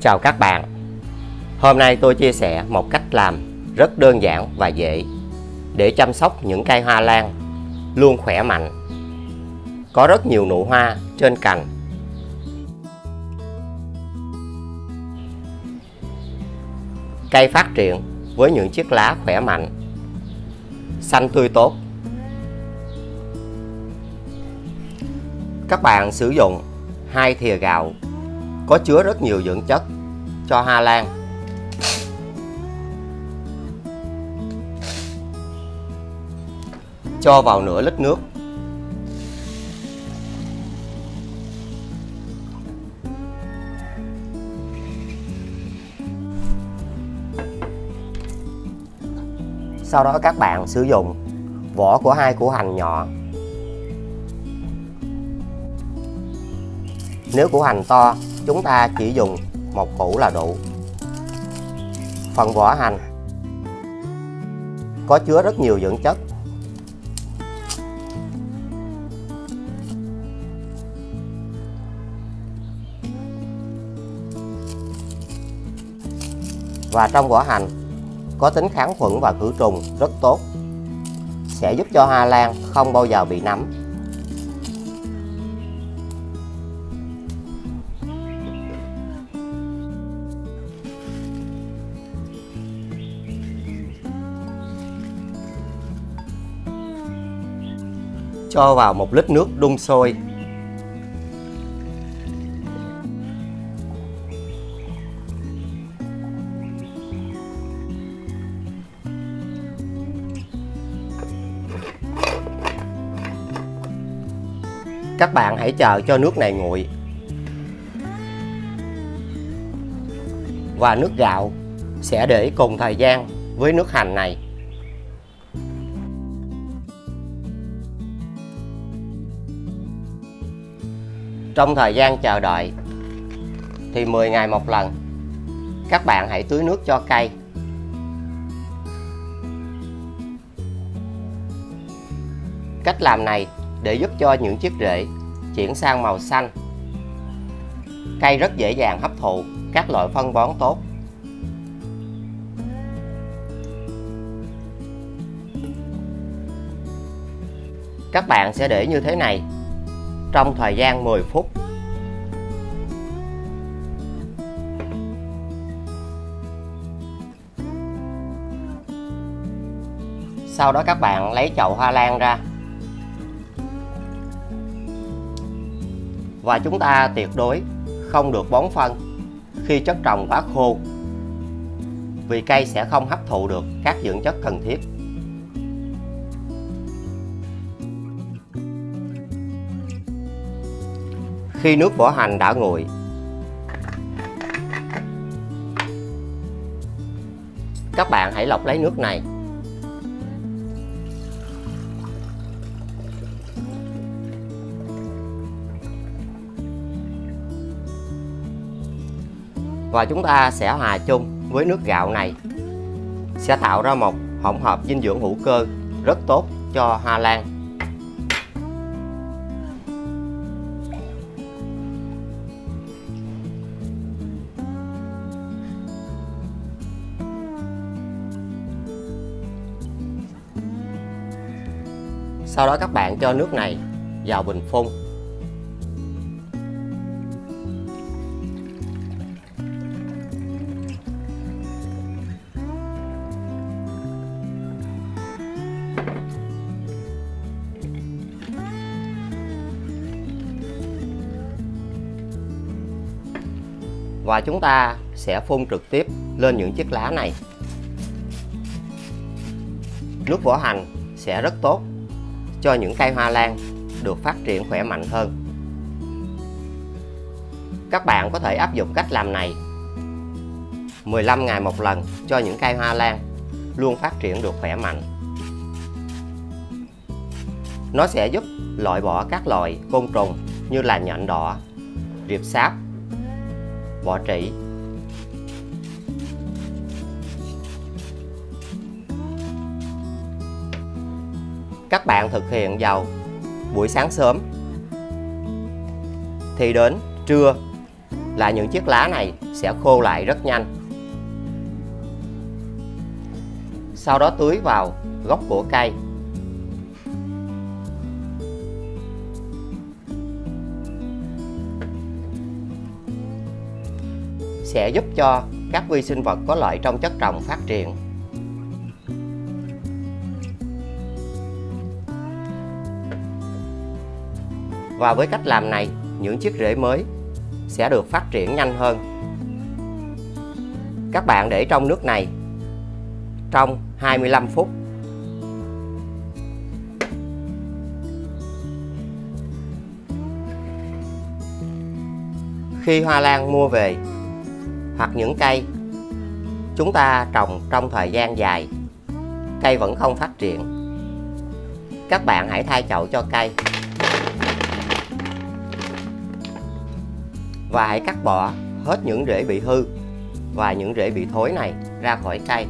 Chào các bạn. Hôm nay tôi chia sẻ một cách làm rất đơn giản và dễ để chăm sóc những cây hoa lan luôn khỏe mạnh, có rất nhiều nụ hoa trên cành. Cây phát triển với những chiếc lá khỏe mạnh, xanh tươi tốt. Các bạn sử dụng hai thìa gạo có chứa rất nhiều dưỡng chất cho hoa lan. Cho vào nửa lít nước. Sau đó các bạn sử dụng vỏ của hai củ hành nhỏ. Nếu củ hành to, chúng ta chỉ dùng một củ là đủ. Phần vỏ hành. Có chứa rất nhiều dưỡng chất. Và trong vỏ hành, có tính kháng khuẩn và khử trùng rất tốt. Sẽ giúp cho hoa lan không bao giờ bị nấm. Cho vào một lít nước đun sôi. Các bạn hãy chờ cho nước này nguội và nước gạo sẽ để cùng thời gian với nước hành này. Trong thời gian chờ đợi thì 10 ngày một lần các bạn hãy tưới nước cho cây cách làm này để giúp cho những chiếc rễ chuyển sang màu xanh. Cây rất dễ dàng hấp thụ các loại phân bón tốt. Các bạn sẽ để như thế này trong thời gian 10 phút. Sau đó các bạn lấy chậu hoa lan ra và chúng ta tuyệt đối không được bón phân khi chất trồng quá khô, vì cây sẽ không hấp thụ được các dưỡng chất cần thiết. Khi nước vỏ hành đã nguội, các bạn hãy lọc lấy nước này. Và chúng ta sẽ hòa chung với nước gạo này. Sẽ tạo ra một hỗn hợp dinh dưỡng hữu cơ rất tốt cho hoa lan. Sau đó các bạn cho nước này vào bình phun. Và chúng ta sẽ phun trực tiếp lên những chiếc lá này. Nước vỏ hành sẽ rất tốt cho những cây hoa lan được phát triển khỏe mạnh hơn. Các bạn có thể áp dụng cách làm này. 15 ngày một lần cho những cây hoa lan luôn phát triển được khỏe mạnh. Nó sẽ giúp loại bỏ các loại côn trùng như là nhện đỏ, riệp sáp bọ trĩ các bạn thực hiện vào buổi sáng sớm thì đến trưa là những chiếc lá này sẽ khô lại rất nhanh. Sau đó tưới vào gốc của cây. Sẽ giúp cho các vi sinh vật có lợi trong chất trồng phát triển. Và với cách làm này, những chiếc rễ mới sẽ được phát triển nhanh hơn. Các bạn để trong nước này trong 25 phút. Khi hoa lan mua về hoặc những cây chúng ta trồng trong thời gian dài, cây vẫn không phát triển. Các bạn hãy thay chậu cho cây và hãy cắt bỏ hết những rễ bị hư và những rễ bị thối này ra khỏi cây.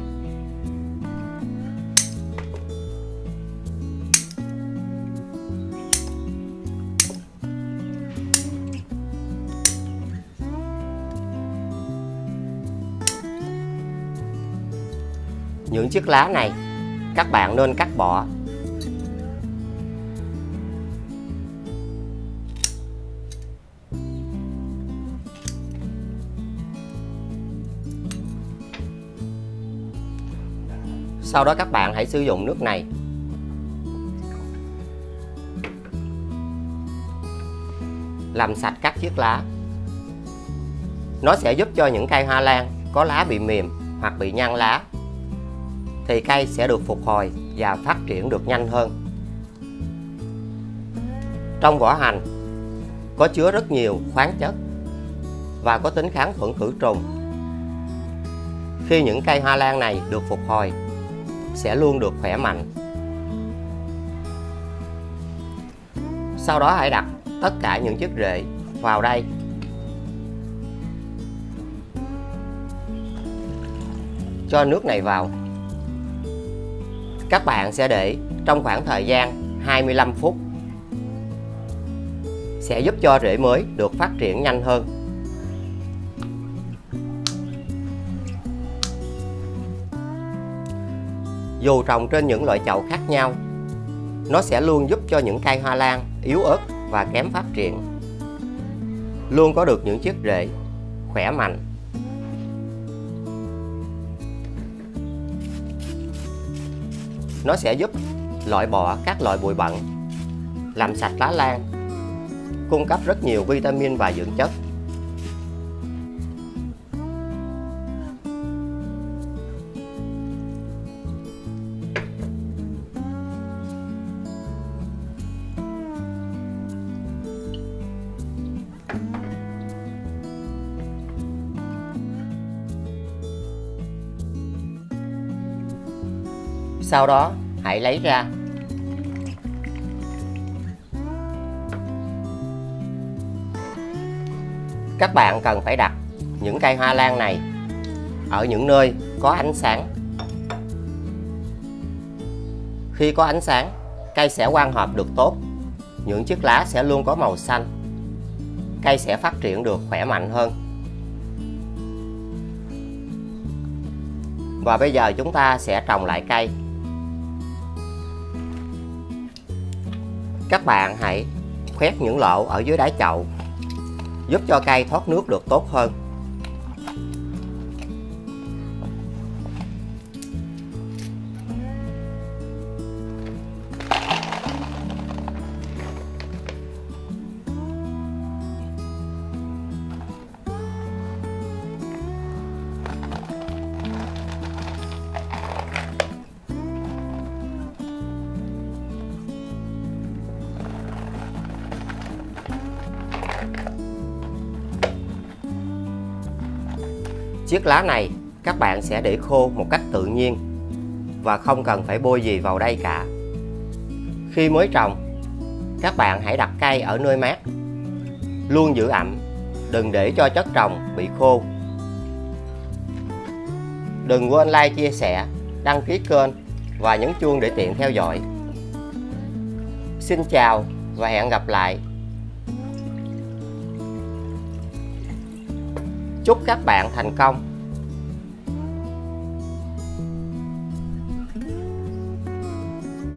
Những chiếc lá này, các bạn nên cắt bỏ sau đó các bạn hãy sử dụng nước này. Làm sạch các chiếc lá. Nó sẽ giúp cho những cây hoa lan có lá bị mềm hoặc bị nhăn lá. Thì cây sẽ được phục hồi và phát triển được nhanh hơn. Trong vỏ hành, có chứa rất nhiều khoáng chất và có tính kháng khuẩn khử trùng. Khi những cây hoa lan này được phục hồi sẽ luôn được khỏe mạnh. Sau đó hãy đặt tất cả những chiếc rễ vào đây. Cho nước này vào. Các bạn sẽ để trong khoảng thời gian 25 phút. Sẽ giúp cho rễ mới được phát triển nhanh hơn. Dù trồng trên những loại chậu khác nhau. Nó sẽ luôn giúp cho những cây hoa lan yếu ớt và kém phát triển. Luôn có được những chiếc rễ khỏe mạnh. Nó sẽ giúp loại bỏ các loại bụi bẩn làm sạch lá lan, cung cấp rất nhiều vitamin và dưỡng chất. Sau đó hãy lấy ra. Các bạn cần phải đặt những cây hoa lan này ở những nơi có ánh sáng. Khi có ánh sáng, cây sẽ quang hợp được tốt. Những chiếc lá sẽ luôn có màu xanh. Cây sẽ phát triển được khỏe mạnh hơn. Và bây giờ chúng ta sẽ trồng lại cây. Các bạn hãy khoét những lỗ ở dưới đáy chậu, giúp cho cây thoát nước được tốt hơn. Chiếc lá này các bạn sẽ để khô một cách tự nhiên và không cần phải bôi gì vào đây cả. Khi mới trồng, các bạn hãy đặt cây ở nơi mát. Luôn giữ ẩm, đừng để cho chất trồng bị khô. Đừng quên like, chia sẻ, đăng ký kênh và nhấn chuông để tiện theo dõi. Xin chào và hẹn gặp lại chúc các bạn thành công.